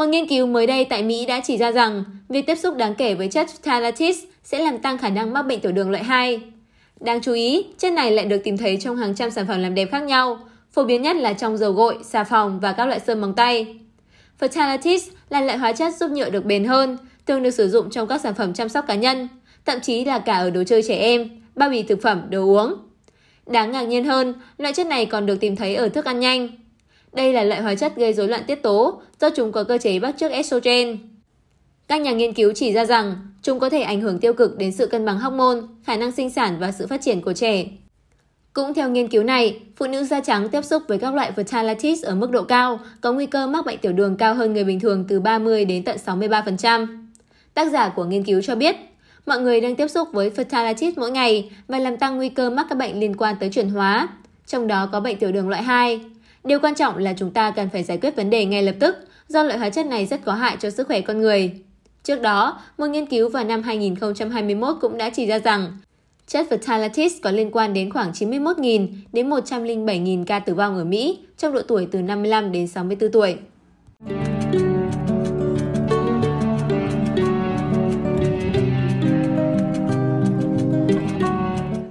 Một nghiên cứu mới đây tại Mỹ đã chỉ ra rằng việc tiếp xúc đáng kể với chất phthalates sẽ làm tăng khả năng mắc bệnh tiểu đường loại 2. Đáng chú ý, chất này lại được tìm thấy trong hàng trăm sản phẩm làm đẹp khác nhau, phổ biến nhất là trong dầu gội, xà phòng và các loại sơn móng tay. Phthalates là loại hóa chất giúp nhựa được bền hơn, thường được sử dụng trong các sản phẩm chăm sóc cá nhân, thậm chí là cả ở đồ chơi trẻ em, bao bì thực phẩm, đồ uống. Đáng ngạc nhiên hơn, loại chất này còn được tìm thấy ở thức ăn nhanh. Đây là loại hóa chất gây rối loạn tiết tố do chúng có cơ chế bắt chước estrogen. Các nhà nghiên cứu chỉ ra rằng chúng có thể ảnh hưởng tiêu cực đến sự cân bằng hormone, khả năng sinh sản và sự phát triển của trẻ. Cũng theo nghiên cứu này, phụ nữ da trắng tiếp xúc với các loại phthalates ở mức độ cao có nguy cơ mắc bệnh tiểu đường cao hơn người bình thường từ 30 đến tận 63%. Tác giả của nghiên cứu cho biết, mọi người đang tiếp xúc với phthalates mỗi ngày và làm tăng nguy cơ mắc các bệnh liên quan tới chuyển hóa, trong đó có bệnh tiểu đường loại 2. Điều quan trọng là chúng ta cần phải giải quyết vấn đề ngay lập tức do loại hóa chất này rất có hại cho sức khỏe con người. Trước đó, một nghiên cứu vào năm 2021 cũng đã chỉ ra rằng chất phthalates có liên quan đến khoảng 91.000 đến 107.000 ca tử vong ở Mỹ trong độ tuổi từ 55 đến 64 tuổi.